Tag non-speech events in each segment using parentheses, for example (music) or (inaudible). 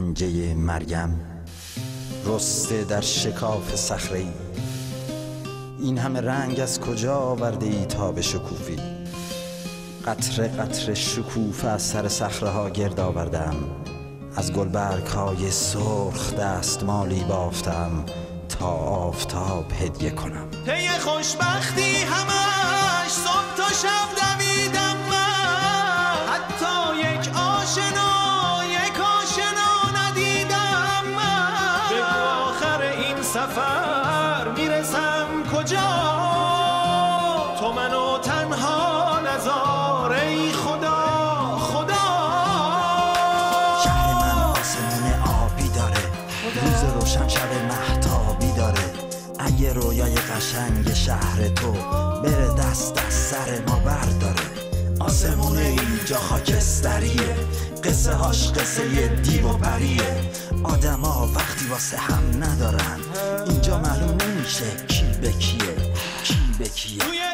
پنجه مریم رسته در شکاف صخره این همه رنگ از کجا آورده ای تا به شکوفی؟ قطره قطره شکوفه از سر صخره ها گرد آوردم. از گلبرگ های سرخ دستمالی بافتم تا آفتاب هدیه کنم. پی خوشبختی همش صبح تا شب قشنگ شهر تو بره دست از سر ما برداره. آسمون اینجا خاکستریه قصه هاش قصه دیو و پریه. آدما وقتی واسه هم ندارن اینجا معلوم نمیشه کی به کیه کی به کیه.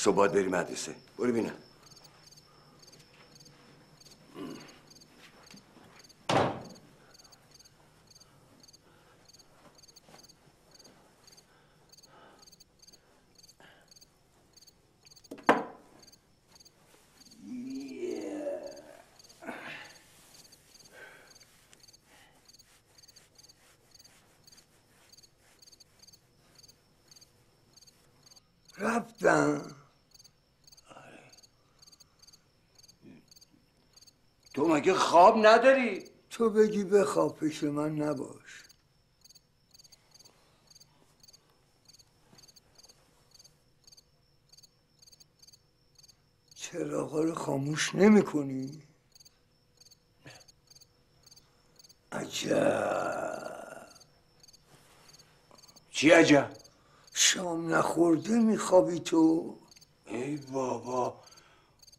صبح باید بری مدرسه. برو بینم رفتم تو مگه خواب نداری؟ تو بگی بخواب پیش من نباش. چراغا رو خاموش نمی کنی؟ عجب. چی عجب؟ شام نخورده میخوابی تو؟ ای بابا.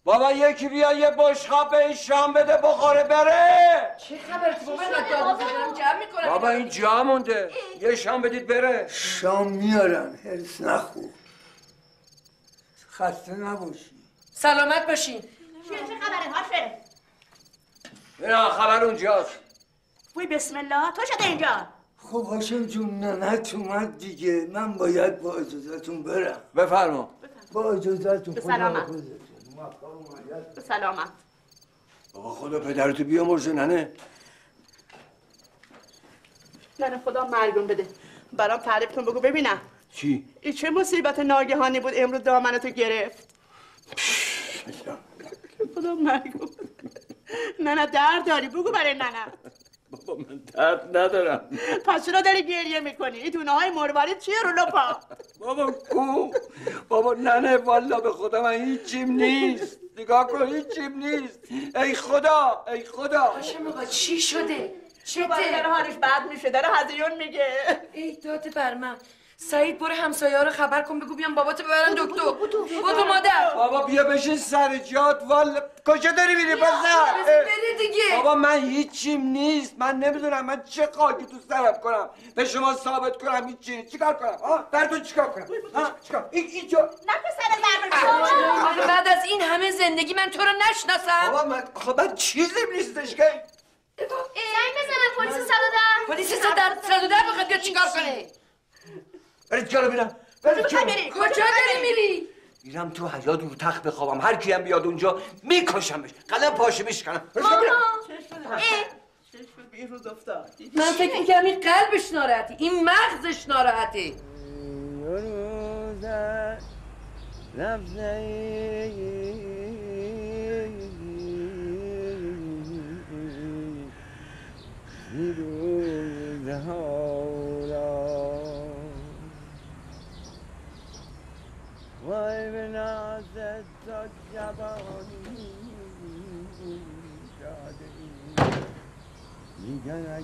بابا یکی بیا یه بشقاب به این شام بده بخوره بره. چه خبر؟ تو بابا جمع می‌کنم. بابا این جا مونده. یه شام بدید بره. شام میارن حرس نخور. خسته نباشی. سلامت باشین. چه چه خبره هاشه اینا خبر اونجاست. وی بسم الله تو شده اینجا؟ خب هاشم جون ننت اومد دیگه. من باید با اجازتون برم. بفرما. با اجازتون خدا. به سلامت. بابا خدا پدرتو بیامرزه ننه. من خدا مرگم بده. برام تعریف کن بگو ببینم. چی؟ این چه مصیبت ناگهانی بود امروز دامنتو گرفت. خدا مرگم بده. نه نه درد داری بگو برای ننه. بابا من درد ندارم. پس چرا داری گریه می‌کنی؟ این دونه های مروارید چیه رو لپا؟ بابا کو؟ بابا ننه والا به خدا من هیچیم نیست. نگاه کن هیچیم نیست. ای خدا ای خدا. هاشم آقا چی شده؟ چه داره؟ حالش بد میشه داره هزیون میگه. ای داد بر من. سعید برو همسایه رو خبر کن بگو بیان باباتو ببرن دکتر. بودو مادر. بابا بیا بشین سر جات والا کجا داری میری بذار بده دیگه. بابا من هیچیم نیست. من نمی‌دونم من چه خاکی تو سرم کنم. به شما ثابت کنم هیچی نیست. چیکار کنم؟ ها بر تو چیکار کنم؟ ها چیکار؟ این اینجا نه پسر آخه بعد از این همه زندگی من تو رو نشناسم. بابا من خب من چیزی نیستش که. زنگ بزنم پلیس صدا پلیس صد صد و ده بخواد بیاد چیکار کنه؟ برای چیکار میرم. برای چیکار کجا داری میری؟ میرم تو حیات رو تخت بخوابم. هر کی هم بیاد اونجا میکشمش. قلم پاشه میشکنم. میرم بیروز افتادی من فکر می‌کردم این قلبش ناراحتی. این مغزش ناراحته وای به نازت تا جوانی داده دیگر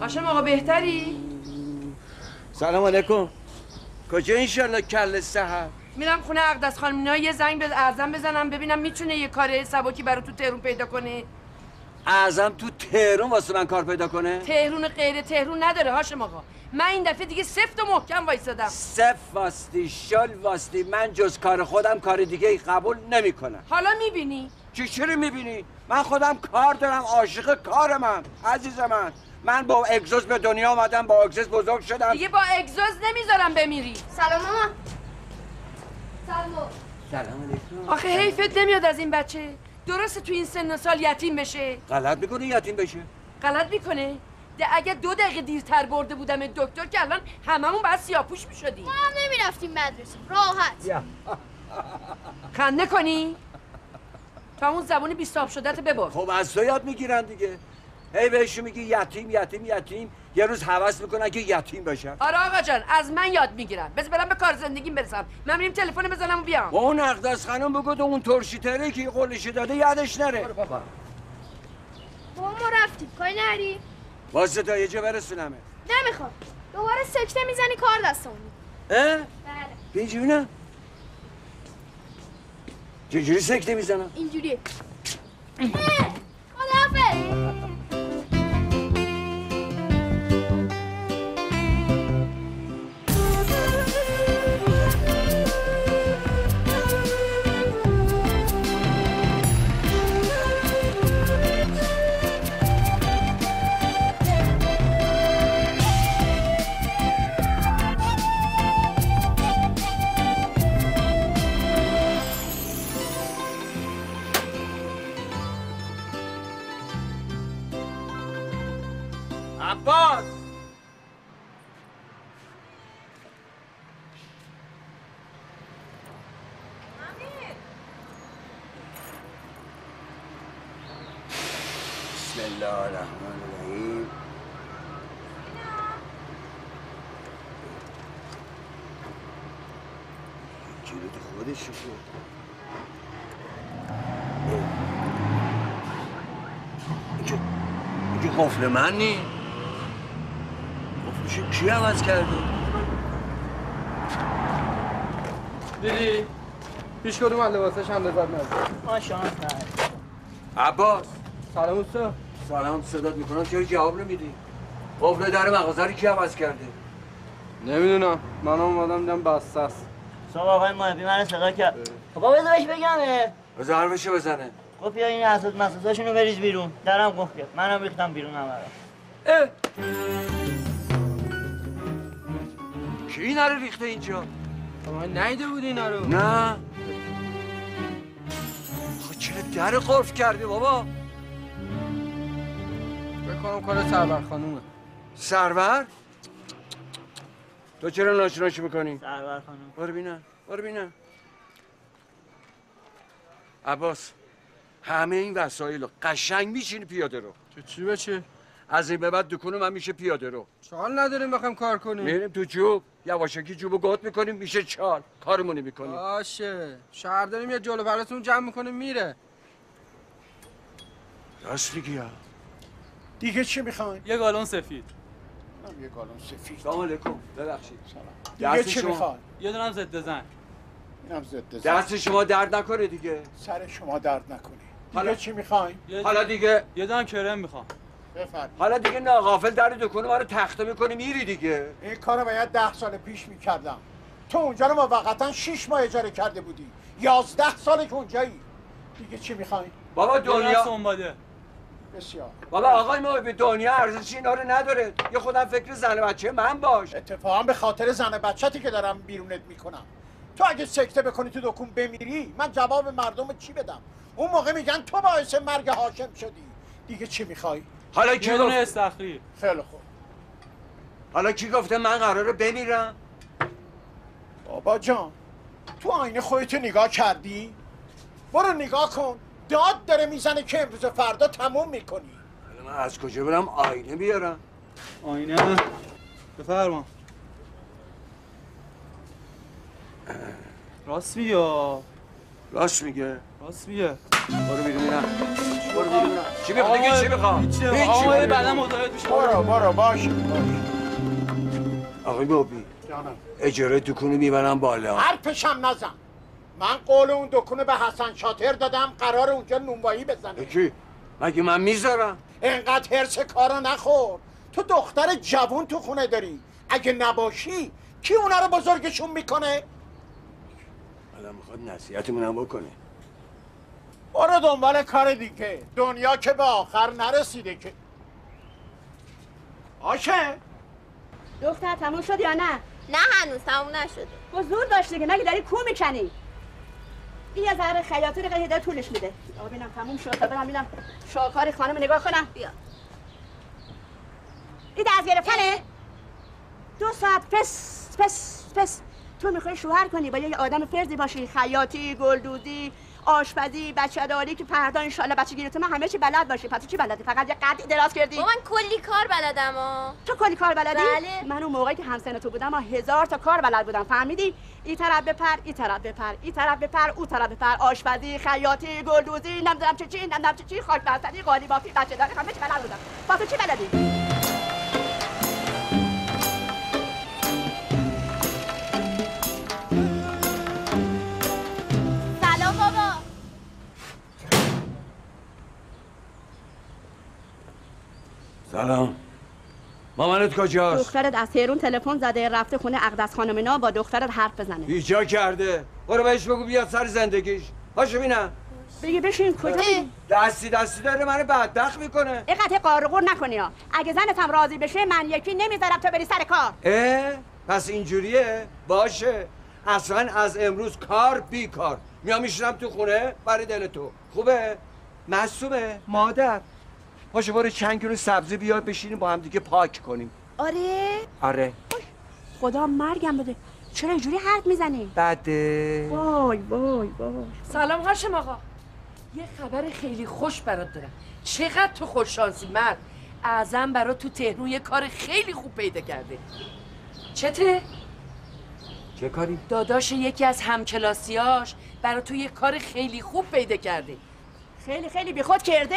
هاشم آقا بهتری؟ سلام علیکم. کجا انشالله کل سهر میرم خونه اقدس خانم اینا یه زنگ به اعظم بزنم ببینم می‌تونه یه کار سبکی برای تو تهرون پیدا کنه. اعظم تو تهرون واسه من کار پیدا کنه؟ تهرون غیر تهرون نداره هاشم آقا. من این دفعه دیگه سفت و محکم وایسادم. صف واستی شل واستی من جز کار خودم کار دیگه ای قبول نمی کنم حالا می‌بینی؟ چی چی می‌بینی؟ من خودم کار دارم عاشق کار من. عزیز من من با اگزوز به دنیا آمدم با اگزوز بزرگ شدم. دیگه با اگزوز نمی‌ذارم بمیری. سلام ماما. سلام. سلام علیکم. آخه حیفت نمیاد از این بچه. درسته تو این سن و سال یتیم بشه. غلط می‌کنه یتیم بشه؟ غلط می‌کنه. ده اگه دو دقیقه دیرتر برده بودم دکتر که الان هممون باید سیاپوش می‌شدیم. ما هم نمی‌رفتیم مدرسه. راحت. خنده کنی؟ تا اون زبون بیستاب شدت ببر. خب از تو یاد می‌گیرن دیگه. هی بهشون میگی یتیم یتیم یتیم. یه روز حوض می‌کنن که یتیم بشن آره آقا جان از من یاد می‌گیرم بس برم به کار زندگیم برسم. من میریم تلفن بزنم و بیام. با اون اقدس خانم بگو تو اون ترشی تره که قولشی داده یادش نره. بابا. ما رفتیم. کاری نری واسه جا برسونمه نمی‌خوام. دوباره سکته می‌زنی کار دستمون اه؟ بله. بینجی بینم چجوری سکته می‌زنم؟ اینجوری خداحافظ. الله الرحمن الرحیم. کلید خودشه که اینجا اینجا قفل من نی قفلش کی عوض کرده دیدی؟ پیش کدوم من لباسش هم لذت نزد عباس. سلام اوستا سلام صدات می‌کنم چرا جواب نمیدی؟ قفل در مغازه رو کی عوض کرده؟ نمی‌دونم. من اومدم دیدم بسته است. صبح آقای محبی من صدا کرد خب بابا بذار بهش بگم. بذار حرفشو بزنه. خب بیا این اساس مساساشونو بریز بیرون. درم گفت کرد منم ریختم بیرون اه. کی اینا رو ریخته اینجا؟ من نیده بود اینا رو. نه. خب چرا در قرف کردی بابا؟ بکنم کار سرور خانومه. سرور؟ تو چرا ناشناش می‌کنی؟ سرور خانم برو بینم برو بینم عباس همه این وسایل رو قشنگ میشینی پیاده رو. تو چی به چی؟ از این به بعد دکون من میشه پیاده رو. چال نداریم بخوام کار کنیم. میریم تو جوب یواشکی جوبو گات می‌کنیم میشه چال کارمونی می‌کنیم. باشه. شهر داریم یه جلو پرتون جمع می‌کنیم میره. راست میگی. دیگه چی می‌خواین؟ یه گالون سفید. یه گالون سفید. سلام علیکم. ببخشید. دیگه دست چی شما- می‌خواد یه دونم ضد زن اینم ضد زن. دست شما درد نکنه دیگه. سر شما درد نکنه. حالا- دیگه چی می‌خواین؟ حالا دیگه یه دونم کرم می‌خوام. بفرمایید. حالا دیگه ناغافل در دکون ما رو تخته می‌کنی میری دیگه. این کارو باید ده سال پیش می‌کردم. تو اونجا رو موقتا شیش ماه اجاره کرده بودی. یازده سال که اونجایی. دیگه چی می‌خواین؟ بابا دنیا سنباده. بسیار. بابا آقای ما به دنیا ارزش اینا رو نداره. یه خودم فکر زن بچه من باش. اتفاقا به خاطر زن بچتی که دارم بیرونت می‌کنم. تو اگه سکته بکنی تو دکون بمیری من جواب مردم چی بدم؟ اون موقع میگن تو باعث مرگ هاشم شدی. دیگه چی می‌خوای؟ حالا کی دونه استخری. خیلی خوب. حالا کی گفته من قراره بمیرم؟ بابا جان تو آینه خودتو نگاه کردی؟ برو نگاه کن. داد داره می‌زنه که امروز فردا تموم می‌کنی. حالا من از کجا برم؟ آینه بیارم. آینه؟ بفرما. راست میگه؟ راست میگه. راست میگه. برو بیرون برو بیرون. چی می‌خواد دیگه چی می‌خواد آقا برو بعدا. متوجه میشه برو برو باشه باشه آقای بابی جانم. اجاره دکونو می‌برم بالا. حرفشم نزن. من قول اون دکونه به حسن شاطر دادم قرار اونجا نونوایی بزنه. کی مگه من می‌ذارم؟ انقدر هرس کارا نخور. تو دختر جوون تو خونه داری. اگه نباشی کی اونا رو بزرگشون می‌کنه؟ حالا می‌خواد نصیحتمونم بکنه. برو دنبال کار دیگه. دنیا که به آخر نرسیده که. آشه؟ دختر تموم شد یا نه؟ نه هنوز تموم نشده. با زور داشت دیگه. مگه داری کو می‌کنی؟ این یه ذره خیاطی رو داره طولش میده. آقا ببینم تموم شد. تا برم ببینم شاکار خانم نگاه کنم. بیا. این دست گرفتنه؟ دو ساعت پس پس پس. تو می‌خوای شوهر کنی با یه آدم فرزی باشی خیاطی گلدوزی آشپزی بچه داری که فردا انشالله بچه گیرت من همه چی بلد باشی پس چی بلدی فقط یه قدی دراز کردی با من کلی کار بلدم ها تو کلی کار بلدی؟ بله. من اون موقعی که همسن تو بودم من هزار تا کار بلد بودم فهمیدی؟ این طرف بپر این طرف بپر این طرف بپر اون طرف بپر آشپزی خیاطی گلدوزی نمی‌دونم چه چی نمی‌دونم چه چی خاک بستنی قالی بافی بچه داری همه چی بلد بودم تو چی بلدی؟ سلام. مامانت کجاست؟ دخترت از تهرون تلفن زده رفته خونه اقدس خانم با دخترت حرف بزنه. ایجا کرده. برو بهش بگو بیاد سر زندگیش. هاشو بینم بگی بشین کجا؟ دستی دستی داره منو بدبخت می‌کنه. این قطعه قارقور نکنی ها. اگه زنت هم راضی بشه من یکی نمی‌ذارم تو بری سر کار. اه؟ پس اینجوریه؟ باشه. اصلا از امروز کار بی کار میام میشینم تو خونه برای دل تو. خوبه؟ مصومه مادر. باشه برو چند کیلو سبزی بیاد بشینیم با هم دیگه پاک کنیم. آره. آره. خدا مرگم بده. چرا اینجوری حرف می‌زنی؟ بده. وای وای وای. سلام هاشم آقا. یه خبر خیلی خوش برات دارم. چقدر تو خوششانسی مرد. اعظم برات تو تهرون یه کار خیلی خوب پیدا کرده. چته؟ چه کاری؟ داداش یکی از همکلاسیاش برای تو یه کار خیلی خوب پیدا کرده. خیلی خیلی بیخود کرده.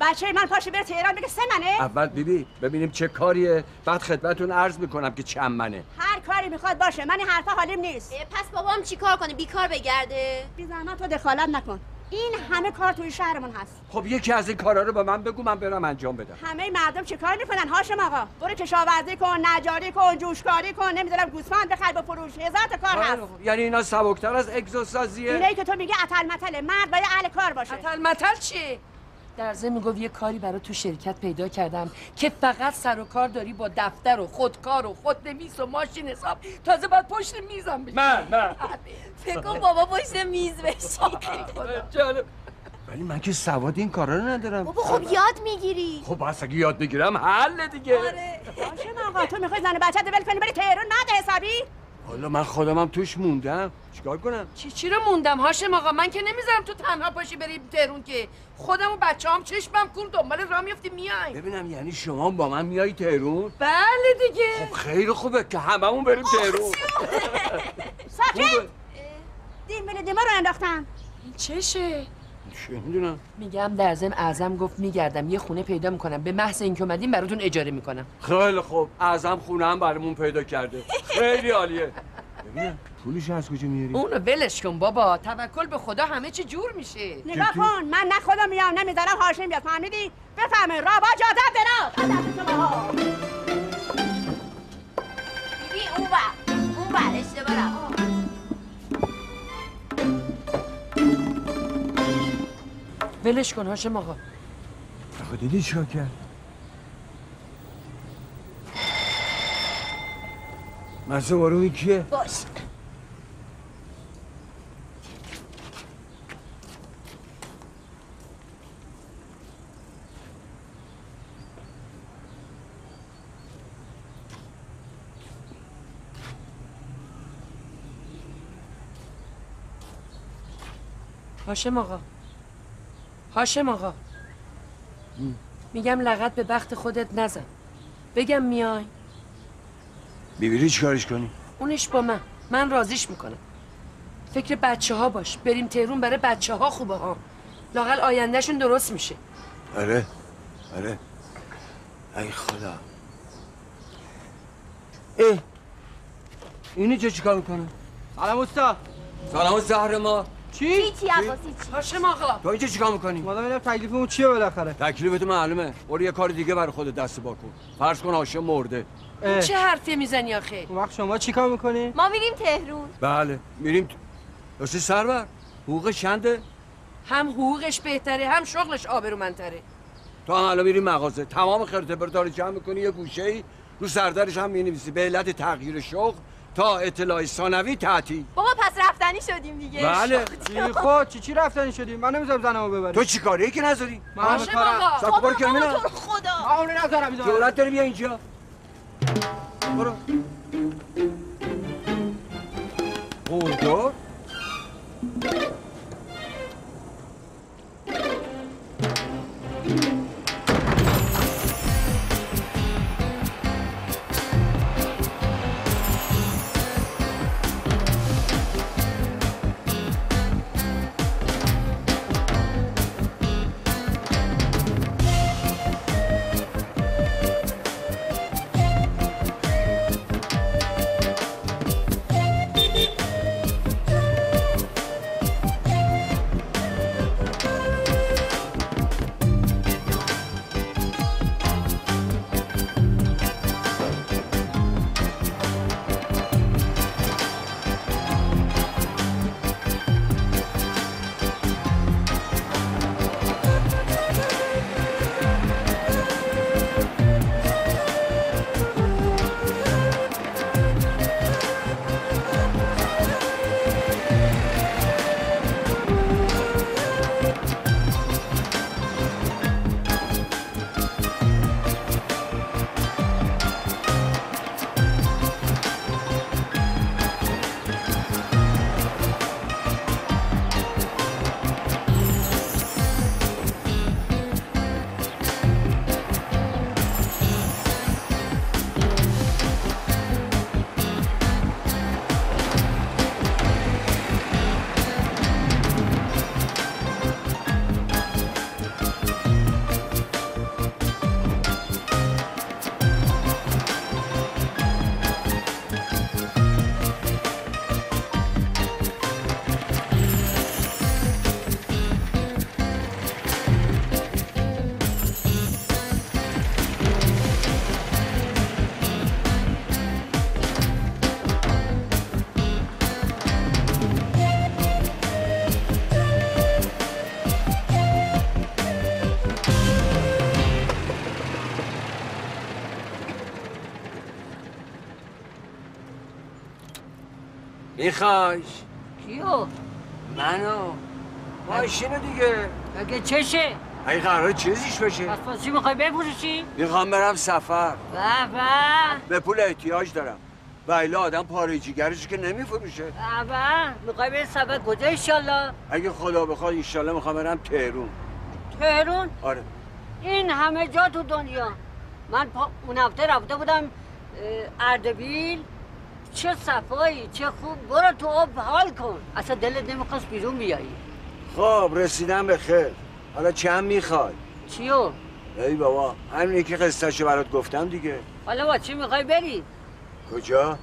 بچه من پاشه بره تهران بگه سه منه اول بیبی ببینیم چه کاریه. بعد خدمتون عرض می‌کنم که چند منه. هر کاری می‌خواد باشه. من این حرفا حالیم نیست. پس بابام چیکار کنه؟ بیکار بگرده. بی زحمت تو دخالت نکن. این همه کار توی شهرمون هست. خب یکی از این کارا رو به من بگو من برم انجام بدم. همه مردم چه کار می‌کنن؟ هاشم آقا برو کشاورزی کن نجاری کن جوشکاری کن نمی‌دونم گوسفند بخر بفروش هزار تا کار هست. یعنی اینا سبکتر از اگزوسازیه؟ اینایی که تو میگه اتل متله مرد باید اهل کار باشه. اتل متل چیه؟ در ضمن می‌گفت یه کاری برای تو شرکت پیدا کردم که فقط سر و کار داری با دفتر و خودکار و خودنویس و ماشین حساب. تازه باید پشت میزم بشی. من من. فکر بابا پشت میز بشی. جالب. ولی من که سواد این کارا رو ندارم. بابا خب یاد می‌گیری. خب بس اگه یاد بگیرم حل دیگه. هاشم آقا تو می‌خوای زن بچت ول کنی بری تهران نده حسابی حالا من خودمم توش موندم. چیکار کنم؟ چی چی رو موندم؟ هاشم آقا من که نمی‌ذارم تو تنها باشی بری تهرون که خودم و بچه هم چشمم کور دنبال راه میفتی میای. ببینم یعنی شما با من میای تهرون؟ بله دیگه. خب خیلی خوبه که هممون بریم تهرون. (laughs) ساکت. دیم بله دیما رو انداختم این چشه؟ چه می‌دونم. میگم در ضمن اعظم گفت میگردم. یه خونه پیدا می‌کنم. به محض اینکه اومدیم براتون اجاره می‌کنم. خیلی خوب. اعظم خونه هم برامون پیدا کرده. خیلی عالیه. ببینم پولش از کجا میاری؟ اونو ولش کن بابا. توکل به خدا همه چی جور میشه. نگاه کن. من نه خودم میام نمی‌ذارم هاشم بیاد. فهمیدی؟ بفهمین رابا جادت برا دست شما ها. ببین اون بر اون بر اشتباه ولش کن هاشم آقا. آخه دیدی چیکار کرد؟ مرسه بارو کیه؟ باش. هاشم آقا. هاشم آقا. میگم لغت به بخت خودت نزن. بگم میای. بیبیری چیکارش کنی؟ اونش با من. من رازیش می‌کنم. فکر بچه ها باش. بریم تهرون برای بچه ها خوبه ها. لاقل آیندهشون درست میشه. آره. آره. ای خدا. ای اینی چه چیکار می‌کنه؟ سلام استا سلام زهر ما. چی؟ چی عباسی چی؟ هاشم آقا. تو اینجا چیکار می‌کنی؟ مادام ببینم تکلیفمون چیه بالاخره؟ تکلیف تو معلومه. برو یه کار دیگه برای خودت دست با کن. فرض کن هاشم مرده. چه حرفی می‌زنی آخه؟ اون وقت شما چیکار می‌کنی؟ ما میریم تهرون بله میریم تو راستی سرور؟ حقوق چنده؟ هم حقوقش بهتره هم شغلش آبرومندتره. تو هم الان میری مغازه. تمام خرته داره جمع می‌کنی یه گوشه ای رو سردرش هم می‌نویسی. به علت تغییر شغل تا اطلاع ثانوی تعطیل. بابا پس رفتنی شدیم دیگه. بله. چی خود چی چی رفتنی شدی من نمی‌ذارم زنمو ببری تو چی کاری که نذاری؟ من کارم. برو که بابا میرم رو خدا. من اونو نذارم اینجا. جورت داری بیا اینجا. برو. قلدر میخوایش کیو؟ منو. ماشینو دیگه. اگه چشه؟ اگه قرار چیزیش بشه پس پس چی می‌خوای بفروشی؟ می‌خوام برم سفر. به به. پول احتیاج دارم. و الا آدم پاره جیگرش که نمیفروشه. به می‌خوای به سفر کجا ایشالله؟ اگه خدا بخواد ایشالله می‌خوام برم تهرون. تهرون؟ آره. این همه جا تو دنیا. من پا... اون هفته رفته بودم اردبیل. چه صفایی چه خوب برو تو آب حال کن. اصلا دلت نمی‌خواست بیرون بیایی. خب رسیدم به خیر. حالا چند می‌خوای؟ چیو؟ ای بابا همین که قصتشو برات گفتم دیگه. حالا با چی می‌خوای بری؟ کجا؟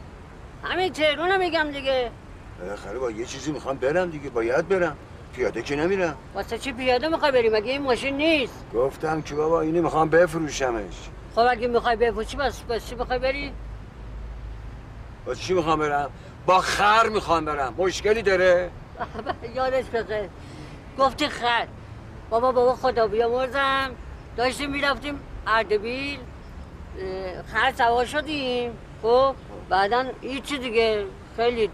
همین تهرون میگم دیگه. بالاخره با یه چیزی می‌خوام برم دیگه باید برم. پیاده که نمیرم. واسه چی پیاده می‌خوای بری؟ مگه این ماشین نیست؟ گفتم که بابا اینو می‌خوام بفروشمش. خب اگه می‌خوای بفروشی بس بس چی می‌خوای بری؟ با چی می‌خوام برم؟ با خر می‌خوام برم. مشکلی داره؟ (laughs) یادش بخیر. گفتی خر. بابا بابا خدا بیامرزم. داشتیم می‌رفتیم اردبیل. خر سوار شدیم. خب بعدا هیچی دیگه. خیلی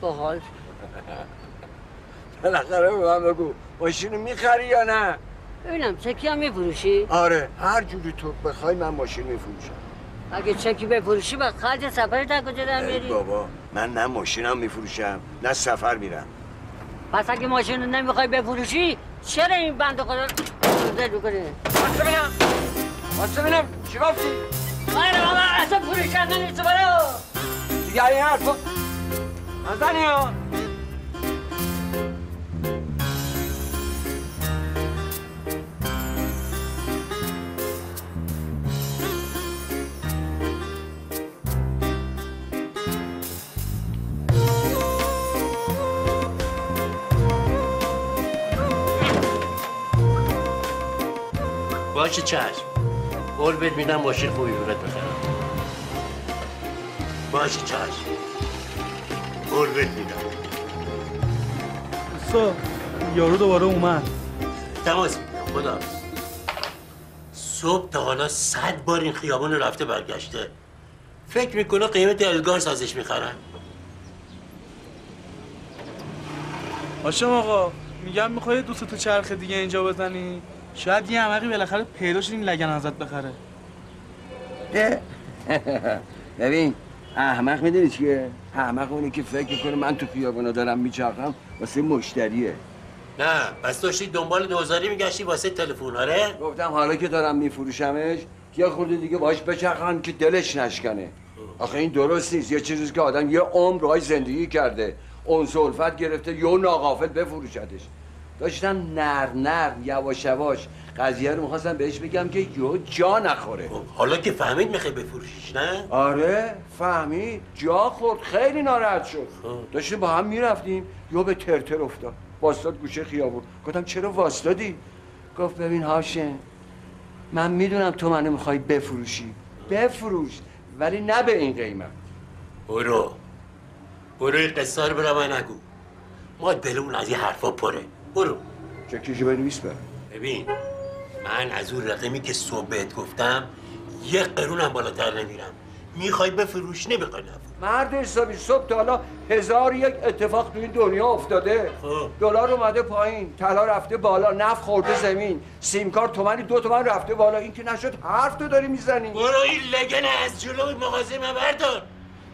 باحال. (laughs) بالاخره به من بگو ماشینو می‌خری یا نه؟ ببینم چکی هم میفروشی؟ آره هر جوری تو بخوای من ماشین میفروشم. اگه چکی بفروشی با خرج سفر تا کجا در ای میاری؟ بابا من نه ماشینم میفروشم نه سفر میرم. پس اگه ماشین رو نمی‌خوای بفروشی چرا این بند خدا زد می‌کنه واسه بینم واسه بینم چی گفتی؟ آره بابا اصلا فروشنده نیست برو. دیگه این حرفا نزنی ها. باشه چشم. قول بهت میدم ماشین خوبی برات بخرم باشه چشم. قول بهت میدم. سا یارو دوباره اومد. تماس خدا. صبح تا حالا صد بار این خیابان رو رفته برگشته. فکر می‌کنه قیمت الگار سازش می‌خرن. هاشم آقا میگم می‌خوای دوست تو چرخ دیگه اینجا بزنی؟ شاید یه عمقی بالاخره پیدا شد این لگن ازت بخره. (laughs) ببین احمق می‌دونی چیه؟ احمق اونی که فکر کنه من تو خیابونا دارم میچرخم واسه مشتریه. نه پس داشتی دنبال دوزاری میگشتی واسه تلفن آره؟ گفتم حالا که دارم میفروشمش یه خورده دیگه باش بچرخم که دلش نشکنه. آخه این درست نیست. یه چیزی که آدم یه عمر زندگی کرده. اون سلفت گرفته یه ناقافل بفروشدش. داشتم نر نر یواش یواش. قضیه رو می‌خواستم بهش بگم که یو جا نخوره. حالا که فهمید می‌خوای بفروشیش نه؟ آره فهمید. جا خورد خیلی ناراحت شد. داشتیم با هم می‌رفتیم یا به ترتر افتاد. واستاد گوشه خیابون. گفتم چرا واستادی؟ گفت ببین هاشم من می‌دونم تو منو می‌خوای بفروشی. بفروش ولی نه به این قیمت. برو. برو این قصه رو برا من نگو. ما دلمون از این حرفا پره. برو. چکیشو بنویس برم ببین من از اون رقمی که صبح بهت گفتم یه قرونم بالاتر نمیرم. می‌خوای بفروش نمی‌خوای نفروش. مرد حسابی صبح تا حالا هزار یک اتفاق تو این دنیا افتاده. دلار اومده پایین طلا رفته بالا نفت خورده زمین. سیمکار تومنی دو تومن رفته بالا. این که نشد حرف تو داری می‌زنی. برو این لگن از جلو مغازه من بردار.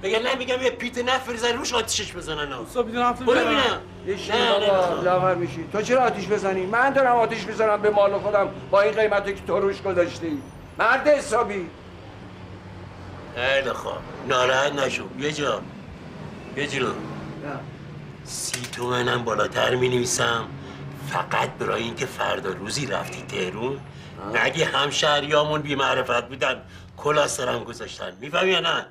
بگه نمیگم یه پیت نفت بریزن روش آتیشش بزنن برو. ببینم. نه، بابا. لاغر میشی. تو چرا آتیش بزنی؟ من دارم آتیش می‌زنم به مال خودم با این قیمتی که تو روش گذاشتی. مرد حسابی. خیلی خواب ناراحت نشو. یه جا. یه جلو. سی تومنم بالاتر می نویسم فقط برای اینکه فردا روزی رفتی تهرون. نگه همشهریامون بی معرفت بودن کلا سرم گذاشتن. می‌فهمی یا نه؟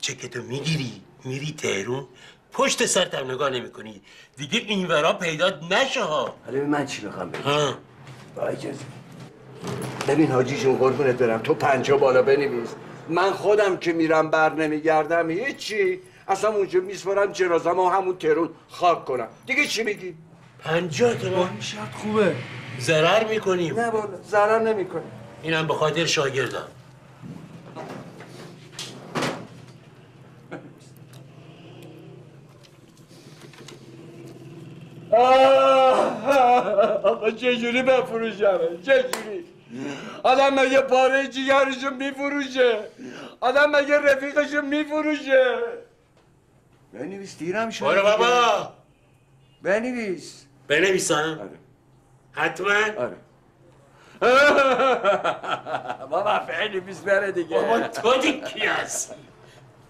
چکتو می‌گیری میری تهرون. پشت سرتم نگاه نمی‌کنی. دیگه این ورا پیدا نشه ها. حالا من چی بخوام بگم. ها. با اجازه. ببین حاجی جون قربونت برم. تو پنجا بالا بنویس. من خودم که میرم بر نمیگردم هیچی. اصلا اونجا میسپارم جنازم و همون ترون خاک کنم. دیگه چی میگی؟ پنجاه تومن این شرط خوبه. ضرر می‌کنیم. نه بالا ضرر نمی‌کنه. اینم به خاطر شاگردم آقا چجوری بفروشم چجوری آدم مگه پاره جیگرشو میفروشه آدم مگه رفیقشو میفروشه بنویس دیرم شد برو بابا بنویس بنویسم حتما آره بابا بنویس بره دیگه بابا تو دی کی هستی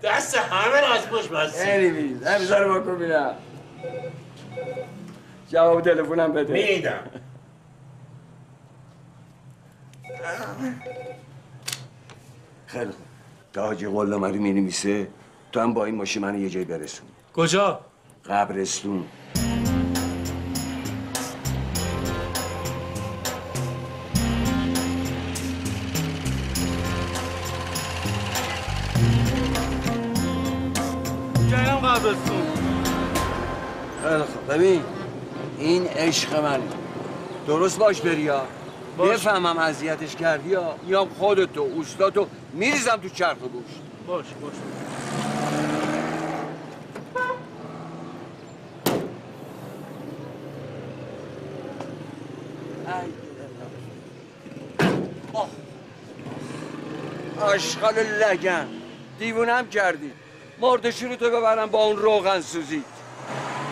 دست همه رو از پشت بستی بنویس همیشه رو بکن بینم جواب تلفنم بده میدم خیلی خوب. تا حاجی قلا مری می نویسه تو هم با این ماشین منو یه جایی برسون. کجا؟ قبرستون. قبرستون. خیلی خوب. ببین این عشق من درست باش بریا. بفهمم اذیتش کردی یا میام خودتو اوستاتو میریزم تو چرخ گوشت. باش باش. آشغال لگن. دیوونم کردی. مردشی رو تو ببرم با اون روغن سوزی.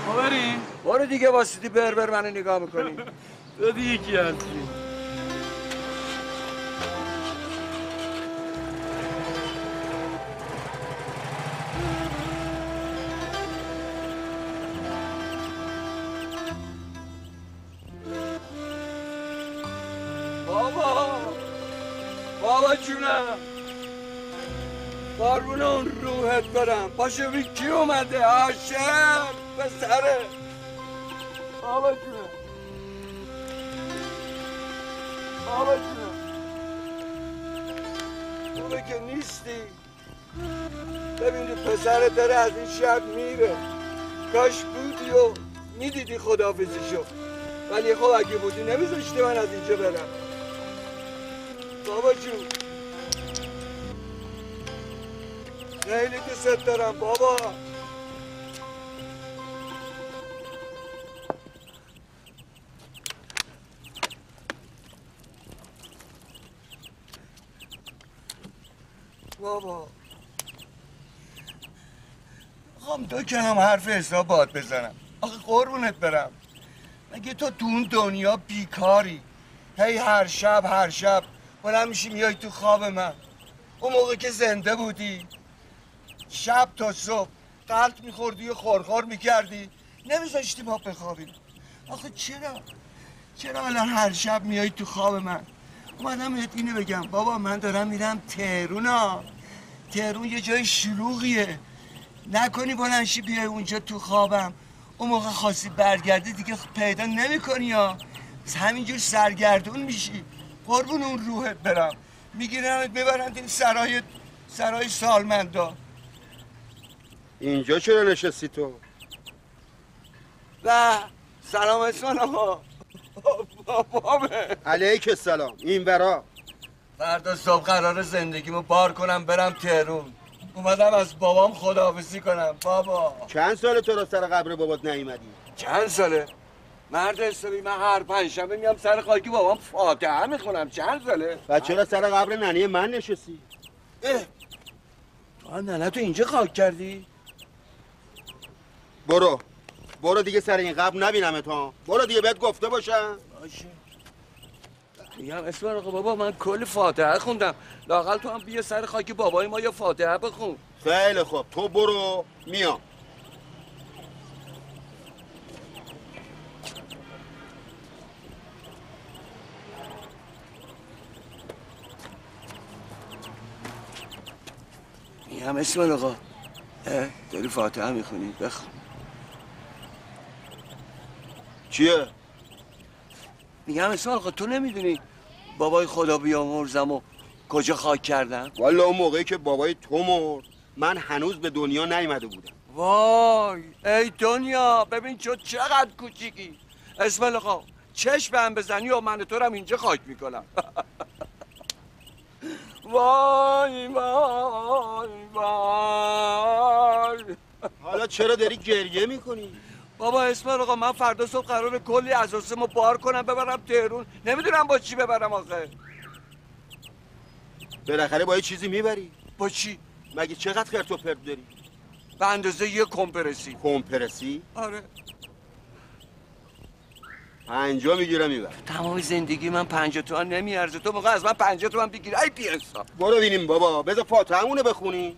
ما بریم برو دیگه واسیدی بربر منو نگاه می‌کنی. (laughs) تو دیگه کی هستی؟ برم پاشو بی کی اومده عاشق. پسره بابا جونم بابا جونم خوبه که نیستی. ببینی پسرت داره از این شب میره. کاش بودی و می‌دیدی خدافزیشو ولی خب اگه بودی نمیذاشتی من از اینجا برم. بابا جون. خیلی دوست دارم بابا. بابا. خواهم دو کلم حرف حساب باد بزنم. آخه قربونت برم. مگه تو تو اون دنیا بیکاری؟ هی هر شب هر شب بلند میشی میای تو خواب من. اون موقع که زنده بودی. شب تا صبح قلط میخوردی و خورخور می‌کردی. نمیذاشتی ما بخوابیم. آخه چرا؟ چرا الان هر شب میای تو خواب من؟ اومدم بهت اینو بگم. بابا من دارم میرم تهرونا. تهرون یه جای شلوغیه. نکنی بلنشی بیای اونجا تو خوابم. اون موقع خاصی برگردی دیگه پیدا نمی‌کنی یا همینجور سرگردون میشی. قربون اون روحت برم. میگیرنت ببرند این سرای سرای سالمندا. اینجا چرا نشستی تو؟ و سلام اسمان آقا. بابامه. علیک السلام. این برا فردا صبح قرار زندگیمو بار کنم برم تهرون. اومدم از بابام خداحافظی کنم. بابا. چند سال تو را سر قبر بابات نیومدی؟ چند ساله؟ مرد حسابی من هر پنجشنبه میام سر خاکی بابام فاتحه می‌خونم. چند ساله؟ و چرا سر قبر ننی من نشستی؟ اه. تو هم ننه تو اینجا خاک کردی؟ برو. برو دیگه سر این قبر نبینم تو برو دیگه بهت گفته باشم. باشه. میگم اسم آقا بابا من کل فاتحه خوندم. لاقل تو هم بیا سر خاک بابای ما یا فاتحه بخون. خیلی خوب. تو برو میام. میگم اسم آقا اه داری فاتحه می‌خونی؟ بخون. چیه؟ میگم اسم آقا تو نمی‌دونی بابای خدا بیامرزم و کجا خاک کردم؟ والا اون موقعی که بابای تو مرد من هنوز به دنیا نیومده بودم. وای ای دنیا ببین تو چقدر کوچیکی. اسم آقا چشم هم بزنی و من تو رو هم اینجا خاک می‌کنم. (laughs) وای وای وای. حالا چرا داری گریه می‌کنی؟ بابا اسم آقا من فردا صبح قرار کلی ما بار کنم ببرم تهرون نمی‌دونم با چی ببرم آخه. بالاخره با یه چیزی می‌بری. با چی؟ مگه چقدر خرت و پرت داری؟ به اندازه یه کمپرسی. کمپرسی؟ آره. پنجا می‌گیرم میبر تمام زندگی من پنجاه تومن نمیارزه. تو موقع از من پنجاه تومن بگیر. ای انصاف برو بینیم بابا. بذار فاتحمونو بخونی.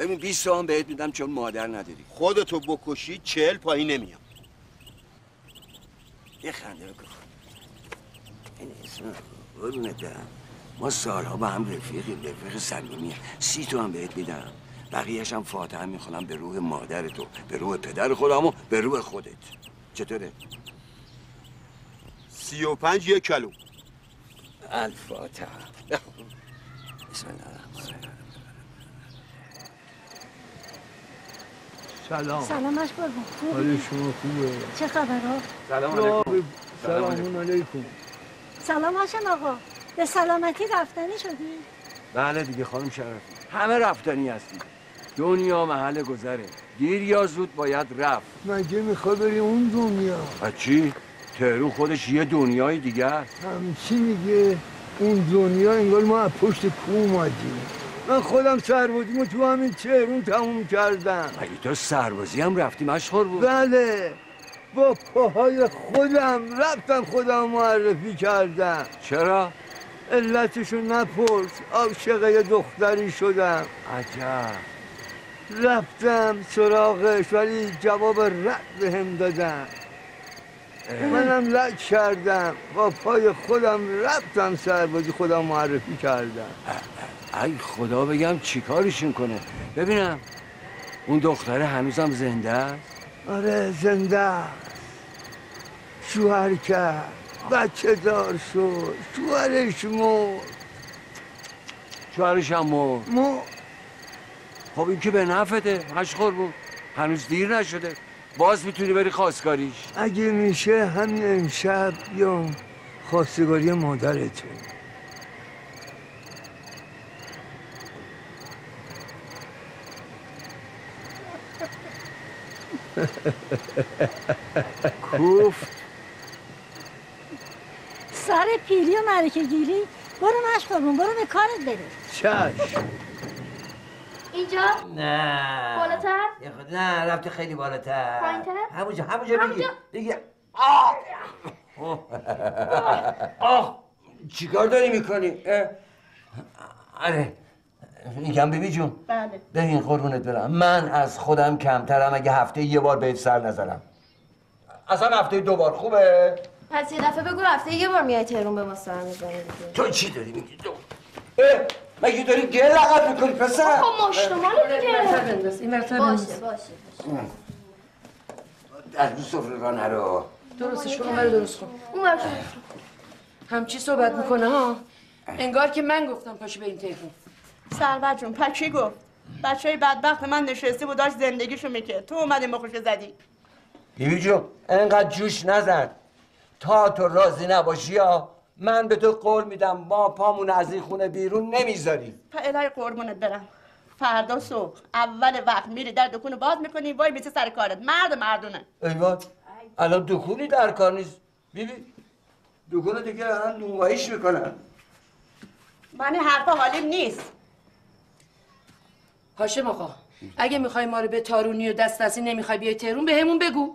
ببین 20 تومن بهت میدم چون مادر نداری. خودتو بکشی چهل پایین نمیام. یه خنده بکن. این اسم قربونت برم. ما سالها با هم رفیقیم رفیق صمیمی سی تومن بهت میدم. بقیهش هم فاتحه می‌خونم به روح مادر تو به روح پدر خودم و به روح خودت. چطوره؟ سی و پنج یک کلو. الفاتحه. بسم الله الرحمن الرحیم. سلام. سلام اشبار حال شما خوبه. چه خبرها؟ سلام علیکم. سلام علیکم. سلام هاشم آقا به سلامتی رفتنی شدی؟ بله دیگه خانم شرفی همه رفتنی هستیم دنیا محل گذره. دیر یا زود باید رفت. مگه می‌خوای بری اون دنیا؟ چی؟ تهرون خودش یه دنیای دیگه است. همچی میگه؟ اون دنیا انگار ما از پشت کو اومدیم. من خودم سربازیمو تو همین تهرون تموم کردم. مگه تو سربازی هم رفتی؟ مشغول بود. بله. با پاهای خودم رفتم خودم معرفی کردم. چرا؟ علتشو نپرس. عاشق یه دختری شدم. عجب. رفتم سراغش ولی جواب رد بهم دادن. منم لک کردم. با پای خودم رفتم سربازی خودم معرفی کردم. ای خدا بگم چیکارشون کنه؟ ببینم اون دختره هنوزم زنده است؟ آره زنده. شوهر کرد. بچه دار شد. شوهرش مرد. شوهرش هم مرد؟ مرد. خب این که به نفته. مشغول بود. هنوز دیر نشده. باز می‌تونی بری خواستگاریش. اگه میشه همین امشب یا خواستگاری مادرتون. کوفت. سر پیری و مرکه گیری برو مشقابون برو به کارت برو چشم اینجا؟ نه. بالاتر؟ یه خود- نه رفته خیلی بالاتر. پایین‌تر؟ همونجا همونجا بگی؟ بگی. آه آه چیکار داری می‌کنی؟ آره. میگم بیبی جون. بله. ببین قربونت برم. من از خودم کمترم. اگه هفته یه بار بهت سر نزنم. اصلا هفته دو بار. خوبه؟ پس یه دفعه بگو هفته یه بار میای تهرون به ما سر می‌زنی دیگه. تو چی داری میگی؟ تو؟ مگه داری گل لغت می‌کنی پسر؟ خب ماشتمال دیگه. بنداز این مرتبه باشه باشه از رو سفره را نرو درستش کن اونور درست کن اون. همچی صحبت می‌کنه ها؟ انگار که من گفتم پاشو به این تهرون سرور جون. پس چی گفت؟ بچه های بدبخت من نشسته بود داشت زندگیشو می‌کرد. تو اومدی مخوش زدی. بیبی جون انقدر جوش نزن. تا تو راضی نباشی یا من به تو قول میدم ما پامون از این خونه بیرون نمی‌ذاریم. تا الهی قربونت برم. فردا صبح اول وقت میری در دکونو باز می‌کنی وای میسی سر کارت. مرد مردونه. ایوان الان دکونی در کار نیست. بیبی دکون دیگه هم نونواییش می‌کنن. من حرفا حالیم نیست. هاشم آقا اگه می‌خوای ما رو به تارونی و دست دستی نمی‌خوای بیای تهرون به همون بگو.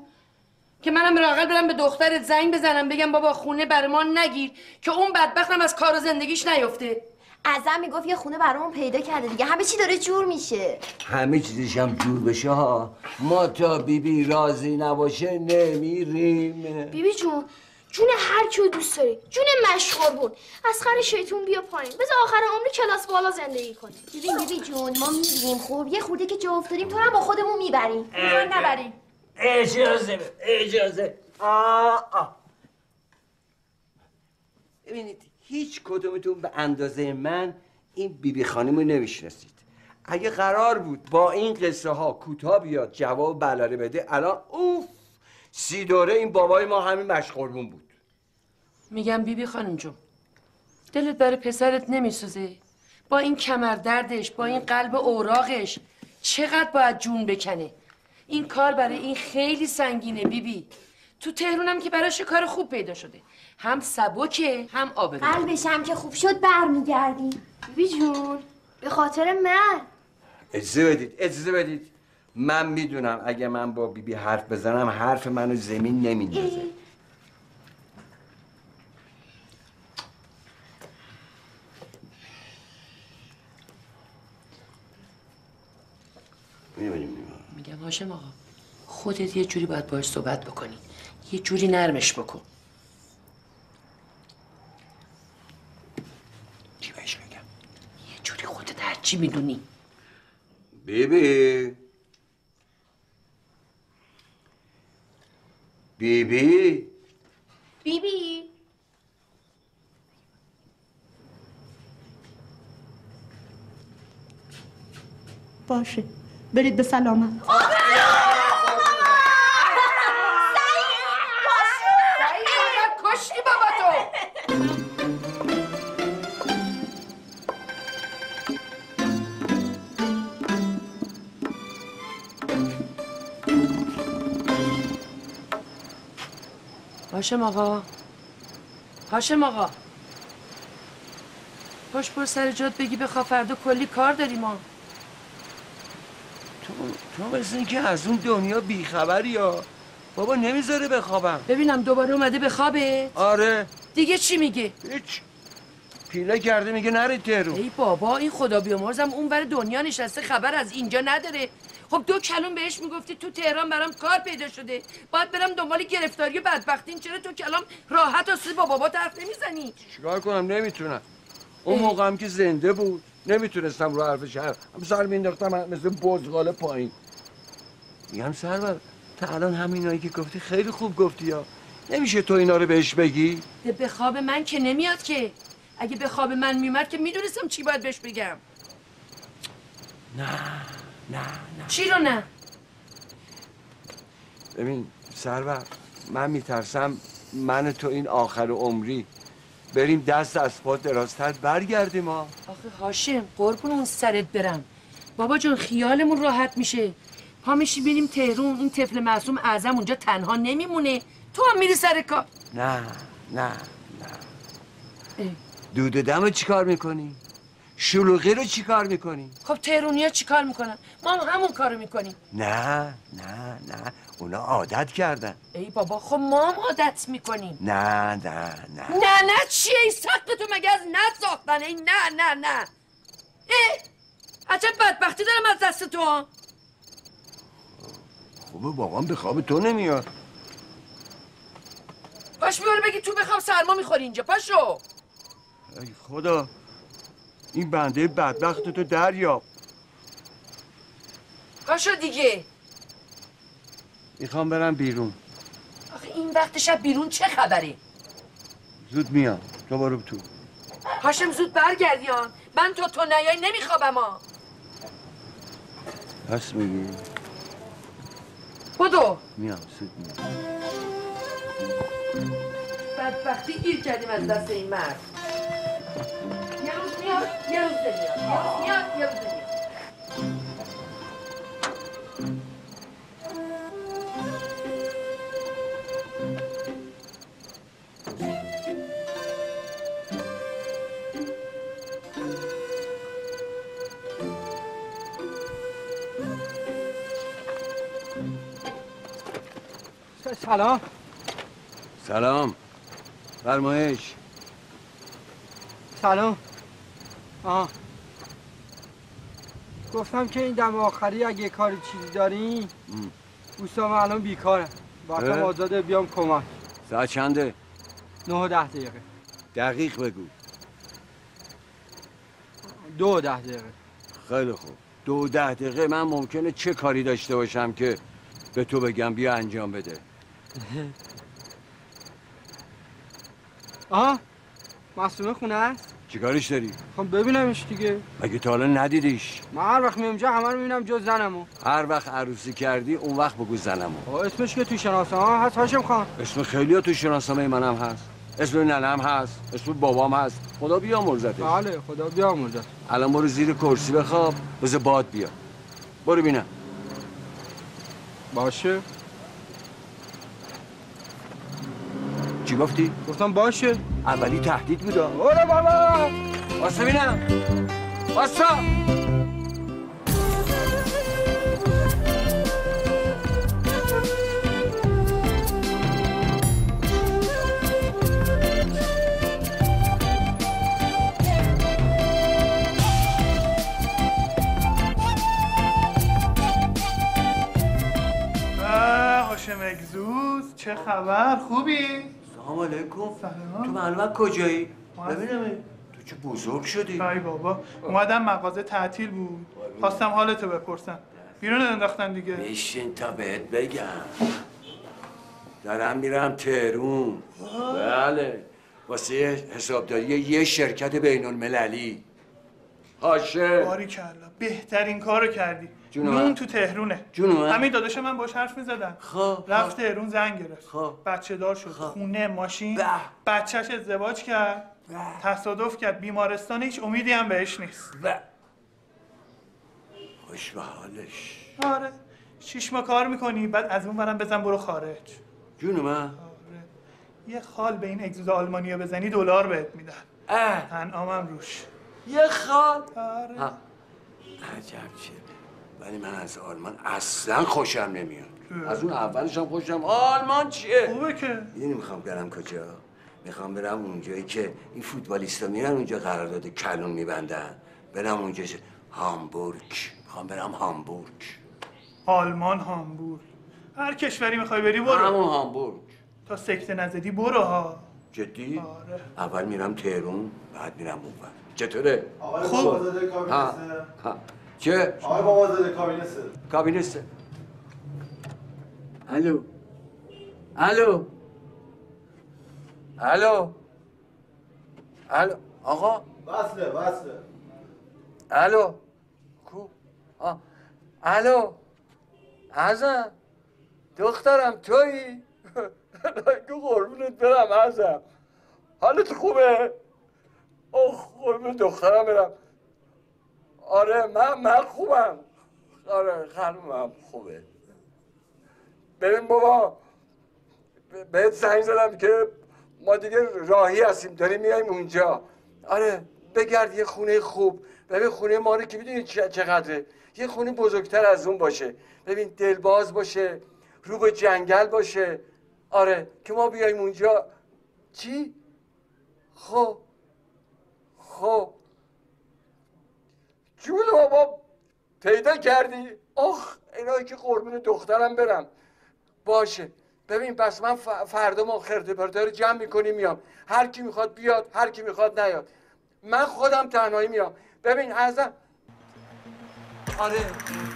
که منم راقل برم به دخترت زنگ بزنم بگم بابا خونه برای ما نگیر که اون بدبختم از کار و زندگیش نیفته. ازم می‌گفت یه خونه برامون پیدا کرده دیگه. همه چی داره جور میشه. همه چیزش هم جور بشه ها. ما تا بیبی راضی نباشه نمیریم. بیبی جون جون هر کیو دوست داری. جون مشغول از خر شیطون بیا پایین. بذار آخر عمری کلاس بالا زندگی کنی ببین بیبی جون ما میریم خب یه خورده که جا افتادیم تو هم با خودمون می‌بریم. نبریم اجازه بده، اجازه. آه آه. ببینید هیچ کدومتون به اندازه من این بیبی خانم رو نمی‌شناسید. اگه قرار بود با این قصه ها کوتاه بیاد جواب بلاره بده الان اوف سی دوره این بابای ما همین مشغولمون بود. میگم بیبی خانم جون دلت برای پسرت نمیسوزه؟ با این کمر دردش با این قلب اوراقش چقدر باید جون بکنه؟ این کار برای این خیلی سنگینه بیبی. تو تهرونم که براش یه کار خوب پیدا شده. هم سبکه هم آبروه. قلبش هم که خوب شد برمیگردیم بیبی جون به خاطر من. اجازه بدید اجازه بدید. من می‌دونم اگه من با بیبی حرف بزنم حرف منو زمین نمیندازه. هاشم آقا خودت یه جوری باید باش صحبت بکنی. یه جوری نرمش بکن. چی بهش بگم یه جوری خودت هرچی می‌دونی. بیبی. بیبی. بیبی. باشه. برید به سلامت. بابا تو هاشم آقا هاشم آقا پشت پر سر جات بگی بخوا فردا کلی کار داریم ما. تو مثل اینکه از اون دنیا بیخبری یا؟ بابا نمی‌ذاره بخوابم. ببینم دوباره اومده به خوابه آره. دیگه چی میگه؟ هیچ. پیله کرده میگه نرید تهرون ای بابا این خدا بیامرزم اون ور دنیا نشسته خبر از اینجا نداره. خب دو کلام بهش می‌گفتی تو تهران برام کار پیدا شده. باید برم دنبال گرفتاری و بدبختی. این چرا تو کلام راحت و با بابا حرف نمی‌زنی؟ چیکار کنم؟ نمی‌تونم. اون موقع هم که زنده بود. نمی‌تونستم رو حرفش هم سر مینداختم مثل بزغاله پایین. میگم سرور تا الان همینایی که گفتی خیلی خوب گفتی یا نمیشه تو اینا رو بهش بگی؟ به خواب من که نمیاد که. اگه به خواب من میومد که می‌دونستم چی باید بهش بگم. نه نه نه. چی رو نه؟ ببین سرور من میترسم من تو این آخر عمری بریم دست از پا درازتر برگردیم ما آخه هاشم قربون اون سرت برم. بابا جون خیالمون راحت میشه. پا میشی بریم تهرون این طفل معصوم اعظم اونجا تنها نمیمونه. تو هم میری سر کار. نه نه نه. دود دم رو چیکار می‌کنی؟ شلوغی رو چیکار می‌کنی؟ خب تهرونیا چیکار می‌کنن؟ ما هم همون کارو می‌کنیم. نه نه نه. اونا عادت کردن. ای بابا خب ما هم عادت می‌کنیم. نه نه نه. نه نه چیه؟ این سخت تو مگه از نه ساختن ای نه نه نه. اه عجب بدبختی دارم از دست تو خوبه بابام به خواب تو نمیاد. باش بیاره بگی تو بخوام سرما می‌خوری اینجا پاشو. ای خدا این بنده بدبخت تو دریاب. پاشو دیگه. می‌خوام برم بیرون. آخه این وقت شب بیرون چه خبره؟ زود میام تو برو تو. هاشم زود برگردیان من تو تو نیای نمیخوابم ها. پس میگی. بدو میام زود میام. بدبختی گیر کردیم از دست این مرد. یه روز میاد یه روز نمیاد. یه روز میاد یه روز سلام. سلام. فرمایش. سلام. آه. گفتم که این دم آخری اگه کاری چیزی داری دوستام الان بیکاره. اه؟ آزاده بیام کمک. ساعت چنده؟ نه و ده دقیقه. دقیق بگو. دو ده دقیقه. خیلی خوب. دو ده دقیقه من ممکنه چه کاری داشته باشم که به تو بگم؟ بیا انجام بده. آه مسئول خونه است؟ چیکارش داری؟ خب ببینمش دیگه. مگه تا حالا ندیدیش؟ من هر وقت میام اونجا همه رو می‌بینم جز زنمو. هر وقت عروسی کردی اون وقت بگو زنمو. اسمش که تو شناسه ها هست هاشم خان. اسم خیلی ها تو شناسنامه منم هست. اسم ننم هست اسم بابام هست. خدا بیامرزتش بله خدا بیامرزت الان برو زیر کرسی بخواب بذار باد بیا. برو بینم باشه. چی گفتی؟ گفتم باشه. اولی تهدید بودا برو بابا! واسه بینم فیروز چه خبر؟ خوبی؟ سلام علیکم. تو معلومت کجایی؟ ببینم. تو چه بزرگ شدی. ای بابا. اومدم مغازه تعطیل بود. خواستم حالتو بپرسم. بیرون انداختن دیگه. بشین تا بهت بگم. دارم میرم تهرون. بله. واسه حسابداری یه شرکت بین المللی هاشه باری کلا بهترین کارو کردی. جون من. نون تو تهرونه. جون من. همین داداش من باش حرف می‌زدم. خب رفت تهرون زنگ گرفت. خب. بچه دار شد. خونه ماشین. بچهش ازدواج کرد. تصادف کرد. بیمارستان هیچ امیدی هم بهش نیست. خوش به حالش. آره. شیش ماه کار می‌کنی. بعد از اون برم بزن برو خارج. جون من یه خال به این اگزوز آلمانیا بزنی دلار بهت میدن. اه. انعامم روش. یه خال. آره. ها. عجب چه. ولی من از آلمان اصلا خوشم نمیاد. از اون اولش هم خوشم. آلمان چیه؟ خوبه که. می‌دونی می‌خوام برم کجا؟ می‌خوام برم اونجایی که این فوتبالیستا میرن اونجا قرارداد کلون میبندن. برم اونجا هامبورگ. می‌خوام برم هامبورگ. آلمان هامبورگ. هر کشوری می‌خوای بری برو. همون هامبورگ. تا سکته نزدی برو ها. جدی؟ آره. اول میرم تهرون بعد میرم اونور. چطوره؟ آقای خوب ها کابینسه. ها چه؟ آقای بابازاده کابینسه. کابینسته الو. الو. الو. الو. آقا. وصله وصله. الو. کو؟ آه. الو. ازم دخترم تویی؟ (laughs) که قربونت برم ازم حالت خوبه؟ اوه قربون دخترم برم. آره من من خوبم. آره خانومم خوبه. ببین بابا بهت زنگ زدم که ما دیگه راهی هستیم داریم میایم اونجا. آره بگرد یه خونه خوب. ببین خونه ما رو که می‌دونی چقدره؟ یه خونه بزرگتر از اون باشه. ببین دلباز باشه رو به جنگل باشه. آره که ما بیایم اونجا. چی؟ خب خب. جون بابا پیدا کردی؟ آخ اینایی که قربون دخترم برم. باشه. ببین پس من فردا ما خرده جمع می‌کنیم میام. هر کی می‌خواد بیاد هر کی می‌خواد نیاد. من خودم تنهایی میام. ببین ازم آره.